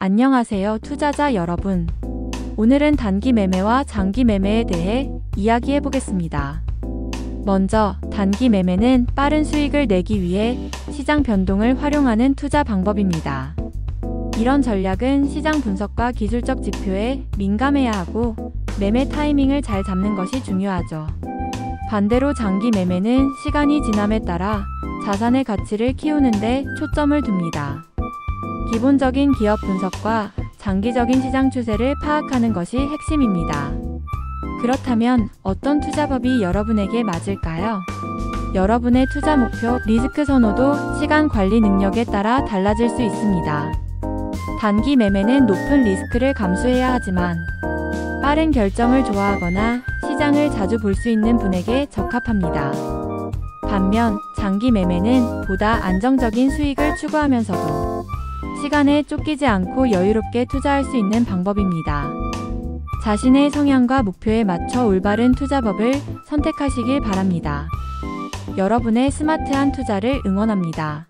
안녕하세요, 투자자 여러분. 오늘은 단기 매매와 장기 매매에 대해 이야기해 보겠습니다. 먼저, 단기 매매는 빠른 수익을 내기 위해 시장 변동을 활용하는 투자 방법입니다. 이런 전략은 시장 분석과 기술적 지표에 민감해야 하고 매매 타이밍을 잘 잡는 것이 중요하죠. 반대로 장기 매매는 시간이 지남에 따라 자산의 가치를 키우는데 초점을 둡니다. 기본적인 기업 분석과 장기적인 시장 추세를 파악하는 것이 핵심입니다. 그렇다면 어떤 투자법이 여러분에게 맞을까요? 여러분의 투자 목표, 리스크 선호도 시간 관리 능력에 따라 달라질 수 있습니다. 단기 매매는 높은 리스크를 감수해야 하지만 빠른 결정을 좋아하거나 시장을 자주 볼 수 있는 분에게 적합합니다. 반면 장기 매매는 보다 안정적인 수익을 추구하면서도 시간에 쫓기지 않고 여유롭게 투자할 수 있는 방법입니다. 자신의 성향과 목표에 맞춰 올바른 투자법을 선택하시길 바랍니다. 여러분의 스마트한 투자를 응원합니다.